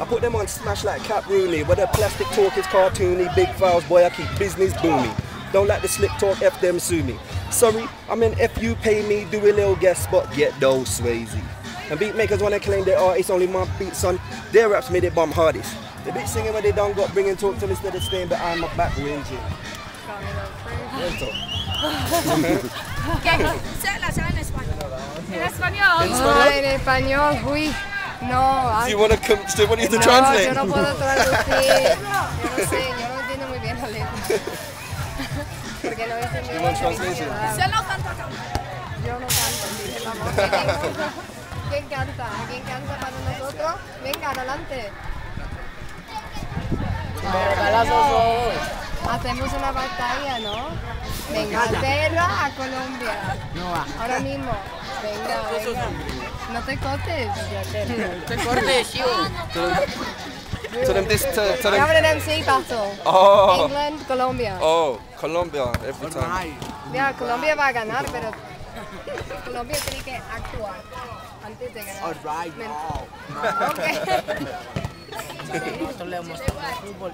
I put them on smash like Cap Rooney, where the plastic talk is cartoony, big files, boy, I keep business booming. Don't like the slick talk, F them sue me. Sorry, I mean if you pay me, do a little guest spot, get those Swayze. And beat makers wanna claim they are, it's only my beat son. Their raps made it bomb hardest. The bit singing where they done got bringing talk to me instead of staying behind my back whinging. Real talk. ¿Qué? Se la sabe en español. En español. Ah, en español, uy. No, Do you wanna come, do you want you to no, translate? yo no puedo traducir. Yo no sé, yo no entiendo muy bien la letra. Porque no want translation? Se lo canta acá. Yo no canto, dije, vamos. ¿Quién, quién canta? ¿Quién canta para nosotros? Venga, adelante. Hacemos una batalla, ¿no? De Inglaterra a Colombia. Ahora mismo. Venga, venga. No te cortes. Te cortes, yo. To them this, to, to them. Have an MC battle. Oh, England, Colombia. oh, Colombia every time. Mira, Colombia va a ganar, pero Colombia tiene que actuar antes de ganar. Alright, Men- no. Ok. Nosotros le hemos fútbol.